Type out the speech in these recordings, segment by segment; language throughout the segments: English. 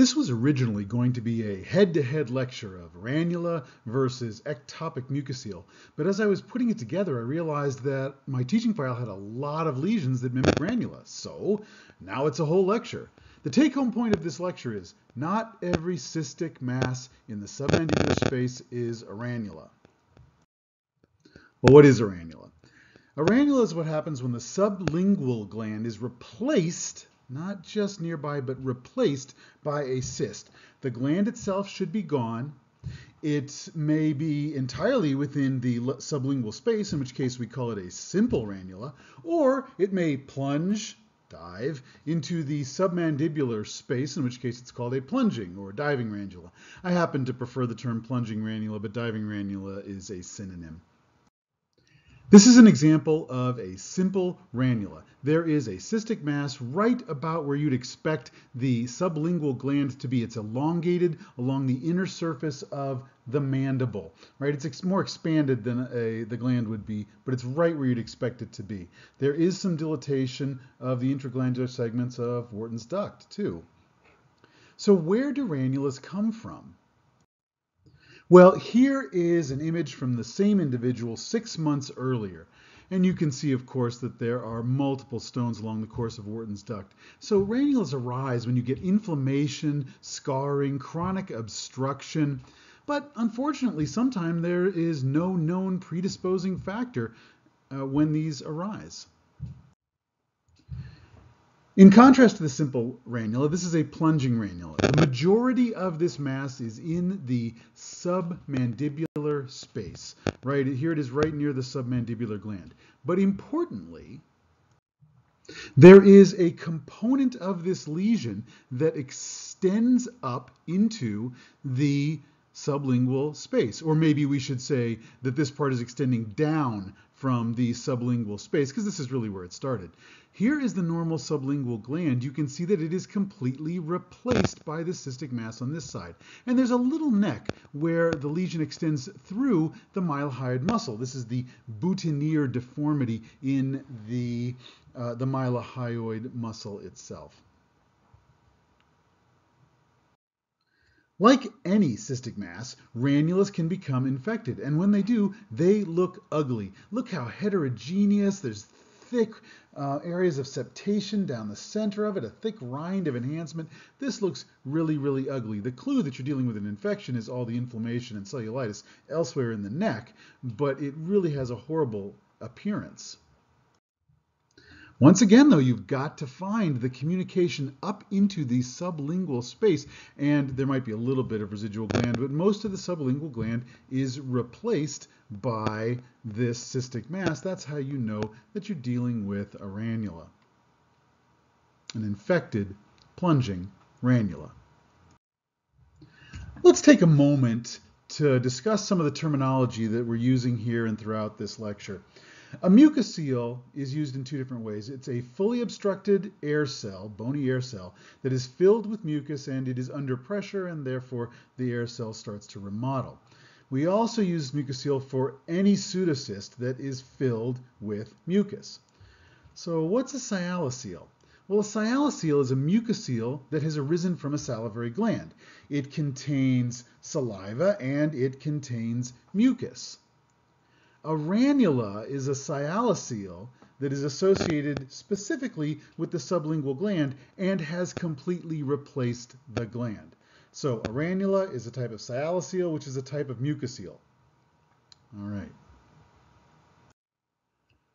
This was originally going to be a head-to-head lecture of ranula versus ectopic mucocele, but as I was putting it together, I realized that my teaching file had a lot of lesions that mimic ranula, so now it's a whole lecture. The take-home point of this lecture is not every cystic mass in the submandibular space is a ranula. Well, what is a ranula? A ranula is what happens when the sublingual gland is replaced not just nearby, but replaced by a cyst. The gland itself should be gone. It may be entirely within the sublingual space, in which case we call it a simple ranula, or it may plunge, dive, into the submandibular space, in which case it's called a plunging or diving ranula. I happen to prefer the term plunging ranula, but diving ranula is a synonym. This is an example of a simple ranula. There is a cystic mass right about where you'd expect the sublingual gland to be. It's elongated along the inner surface of the mandible, right? It's more expanded than a, the gland would be, but it's right where you'd expect it to be. There is some dilatation of the intraglandular segments of Wharton's duct, too. So where do ranulas come from? Well, here is an image from the same individual six months earlier. And you can see, of course, that there are multiple stones along the course of Wharton's duct. So ranulas arise when you get inflammation, scarring, chronic obstruction. But unfortunately, sometimes there is no known predisposing factor uh, when these arise. In contrast to the simple ranula, this is a plunging ranula. The majority of this mass is in the submandibular space. Right here it is right near the submandibular gland. But importantly, there is a component of this lesion that extends up into the sublingual space. Or maybe we should say that this part is extending down from the sublingual space, because this is really where it started. Here is the normal sublingual gland. You can see that it is completely replaced by the cystic mass on this side. And there's a little neck where the lesion extends through the mylohyoid muscle. This is the boutonniere deformity in the, uh, the mylohyoid muscle itself. Like any cystic mass, ranulas can become infected, and when they do, they look ugly. Look how heterogeneous, there's thick uh, areas of septation down the center of it, a thick rind of enhancement. This looks really, really ugly. The clue that you're dealing with an infection is all the inflammation and cellulitis elsewhere in the neck, but it really has a horrible appearance. Once again, though, you've got to find the communication up into the sublingual space, and there might be a little bit of residual gland, but most of the sublingual gland is replaced by this cystic mass. That's how you know that you're dealing with a ranula, an infected plunging ranula. Let's take a moment to discuss some of the terminology that we're using here and throughout this lecture. A mucocele is used in two different ways. It's a fully obstructed air cell, bony air cell, that is filled with mucus and it is under pressure and therefore the air cell starts to remodel. We also use mucocele for any pseudocyst that is filled with mucus. So what's a sialocele? Well, a sialocele is a mucocele that has arisen from a salivary gland. It contains saliva and it contains mucus. A ranula is a sialocele that is associated specifically with the sublingual gland and has completely replaced the gland. So a ranula is a type of sialocele, which is a type of mucocele. All right.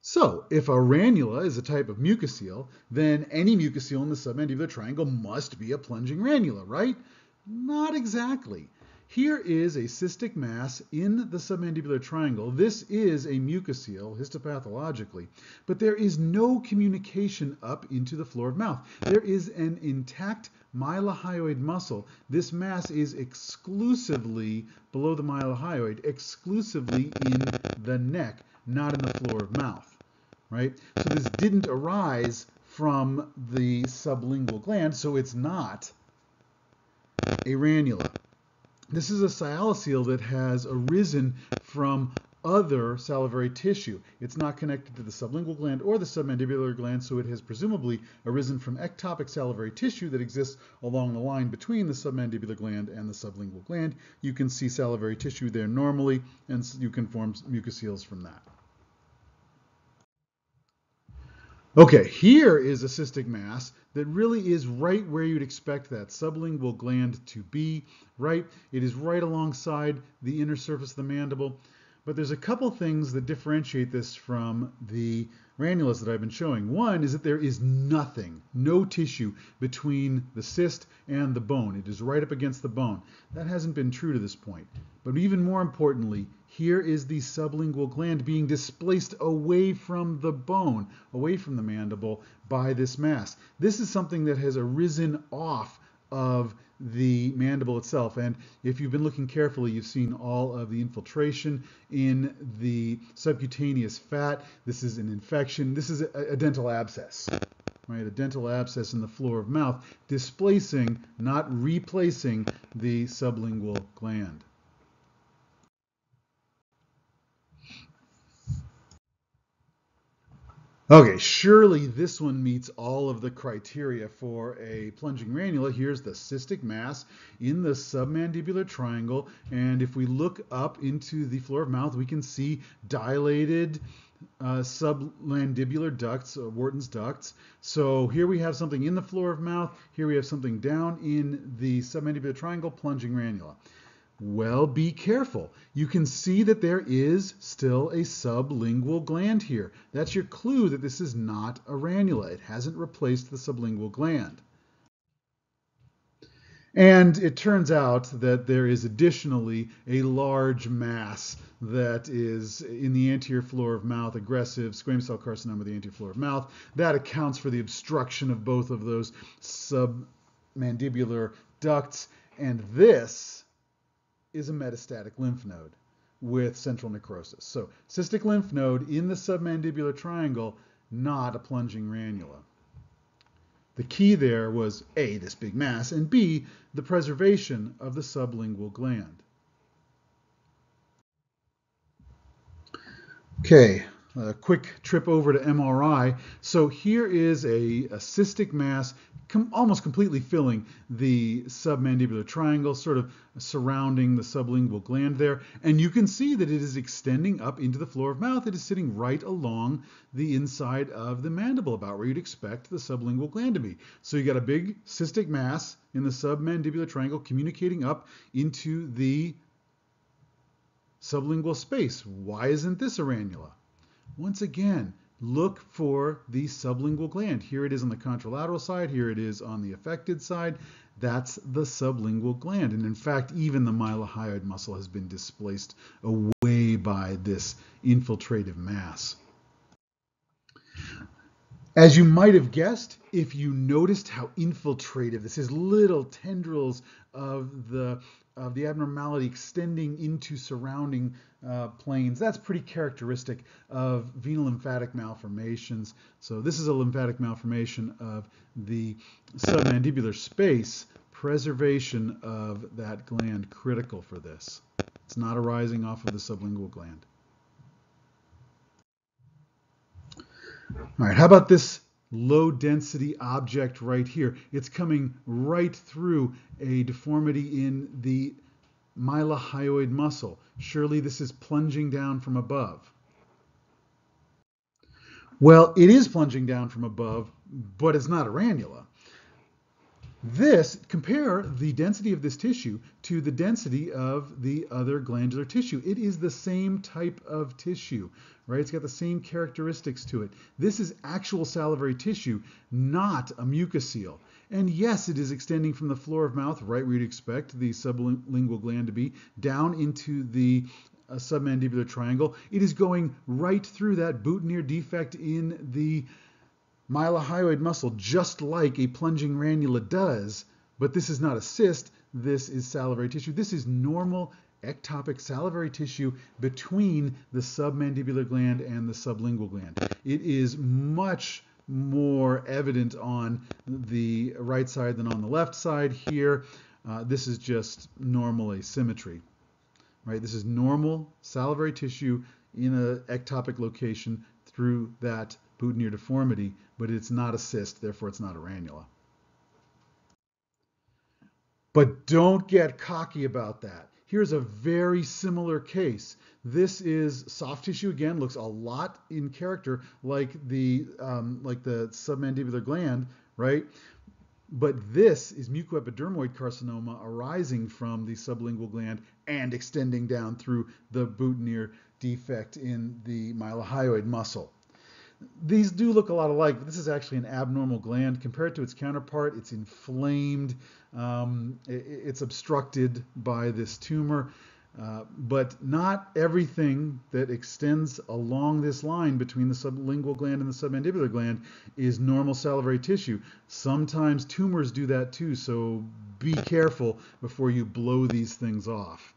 So if a ranula is a type of mucocele, then any mucocele in the submandibular triangle must be a plunging ranula, right? Not exactly. Here is a cystic mass in the submandibular triangle. This is a mucocele histopathologically, but there is no communication up into the floor of mouth. There is an intact mylohyoid muscle. This mass is exclusively below the mylohyoid, exclusively in the neck, not in the floor of mouth, right? So this didn't arise from the sublingual gland, so it's not a ranula. This is a sialocele that has arisen from other salivary tissue. It's not connected to the sublingual gland or the submandibular gland, so it has presumably arisen from ectopic salivary tissue that exists along the line between the submandibular gland and the sublingual gland. You can see salivary tissue there normally, and you can form mucoceles from that. Okay, here is a cystic mass that really is right where you'd expect that sublingual gland to be, right? It is right alongside the inner surface of the mandible. But there's a couple things that differentiate this from the ranulas that I've been showing. One is that there is nothing, no tissue between the cyst and the bone. It is right up against the bone. That hasn't been true to this point. But even more importantly, here is the sublingual gland being displaced away from the bone, away from the mandible by this mass. This is something that has arisen off of the mandible itself. And if you've been looking carefully, you've seen all of the infiltration in the subcutaneous fat. This is an infection. This is a, a dental abscess. Right, a dental abscess in the floor of mouth, displacing, not replacing, the sublingual gland. Okay, surely this one meets all of the criteria for a plunging ranula. Here's the cystic mass in the submandibular triangle, and if we look up into the floor of mouth, we can see dilated uh, submandibular ducts, uh, Wharton's ducts. So here we have something in the floor of mouth, here we have something down in the submandibular triangle, plunging ranula. Well, be careful. You can see that there is still a sublingual gland here. That's your clue that this is not a ranula. It hasn't replaced the sublingual gland. And it turns out that there is additionally a large mass that is in the anterior floor of mouth, aggressive squamous cell carcinoma of the anterior floor of mouth. That accounts for the obstruction of both of those submandibular ducts. And this is a metastatic lymph node with central necrosis. So cystic lymph node in the submandibular triangle, not a plunging ranula. The key there was A, this big mass, and B, the preservation of the sublingual gland. Okay, a quick trip over to MRI. So here is a, a cystic mass com almost completely filling the submandibular triangle, sort of surrounding the sublingual gland there. And you can see that it is extending up into the floor of mouth. It is sitting right along the inside of the mandible, about where you'd expect the sublingual gland to be. So you got a big cystic mass in the submandibular triangle communicating up into the sublingual space. Why isn't this a ranula? Once again, look for the sublingual gland. Here it is on the contralateral side, here it is on the affected side. That's the sublingual gland. And in fact, even the mylohyoid muscle has been displaced away by this infiltrative mass. As you might have guessed, if you noticed how infiltrative this is, little tendrils of the of the abnormality extending into surrounding uh, planes. That's pretty characteristic of veno-lymphatic malformations. So this is a lymphatic malformation of the submandibular space. Preservation of that gland critical for this. It's not arising off of the sublingual gland. All right, how about this low density object right here. It's coming right through a deformity in the mylohyoid muscle. Surely this is plunging down from above. Well, it is plunging down from above, but it's not a ranula. This, compare the density of this tissue to the density of the other glandular tissue. It is the same type of tissue, right? It's got the same characteristics to it. This is actual salivary tissue, not a mucocele. And yes, it is extending from the floor of mouth, right where you'd expect the sublingual gland to be, down into the uh, submandibular triangle. It is going right through that boutonniere defect in the mylohyoid muscle just like a plunging ranula does, but this is not a cyst, this is salivary tissue. This is normal ectopic salivary tissue between the submandibular gland and the sublingual gland. It is much more evident on the right side than on the left side here. Uh, this is just normal asymmetry. right? This is normal salivary tissue in a ectopic location through that boutonniere deformity, but it's not a cyst, therefore it's not a ranula. But don't get cocky about that. Here's a very similar case. This is soft tissue again, looks a lot in character like the um, like the submandibular gland, right? But this is mucoepidermoid carcinoma arising from the sublingual gland and extending down through the boutonniere defect in the mylohyoid muscle. These do look a lot alike, but this is actually an abnormal gland. Compared to its counterpart, it's inflamed, um, it's obstructed by this tumor. Uh, but not everything that extends along this line between the sublingual gland and the submandibular gland is normal salivary tissue. Sometimes tumors do that too, so be careful before you blow these things off.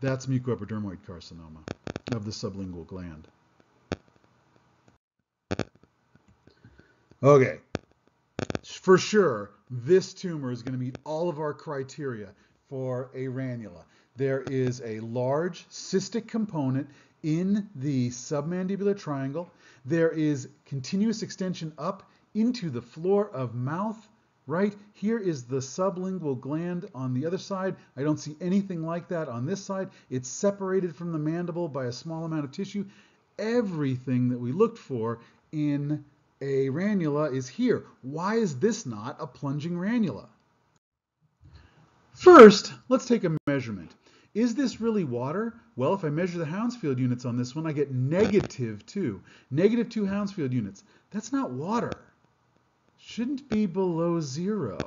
That's mucoepidermoid carcinoma of the sublingual gland. Okay, for sure, this tumor is going to meet all of our criteria for a ranula there is a large cystic component in the submandibular triangle. There is continuous extension up into the floor of mouth, right? Here is the sublingual gland on the other side. I don't see anything like that on this side. It's separated from the mandible by a small amount of tissue. Everything that we looked for in a ranula is here. Why is this not a plunging ranula? First, let's take a measurement. Is this really water? Well, if I measure the Hounsfield units on this one, I get negative 2. Negative 2 Hounsfield units. That's not water. Shouldn't be below zero.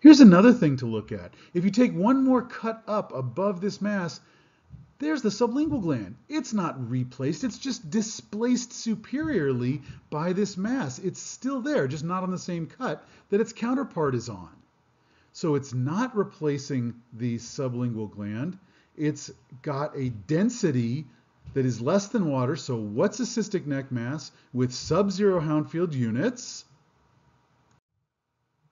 Here's another thing to look at. If you take one more cut up above this mass, there's the sublingual gland. It's not replaced, it's just displaced superiorly by this mass. It's still there, just not on the same cut that its counterpart is on. So it's not replacing the sublingual gland. It's got a density that is less than water. So what's a cystic neck mass with sub-zero Hounsfield units?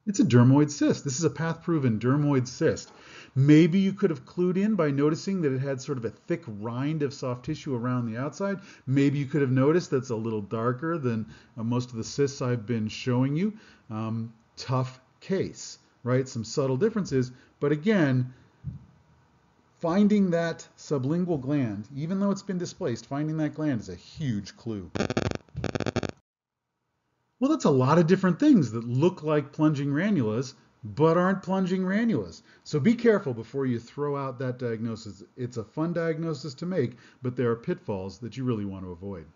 It's a dermoid cyst. This is a path-proven dermoid cyst. Maybe you could have clued in by noticing that it had sort of a thick rind of soft tissue around the outside. Maybe you could have noticed that's a little darker than uh, most of the cysts I've been showing you. Um, tough case right? Some subtle differences, but again, finding that sublingual gland, even though it's been displaced, finding that gland is a huge clue. Well, that's a lot of different things that look like plunging ranulas, but aren't plunging ranulas. So be careful before you throw out that diagnosis. It's a fun diagnosis to make, but there are pitfalls that you really want to avoid.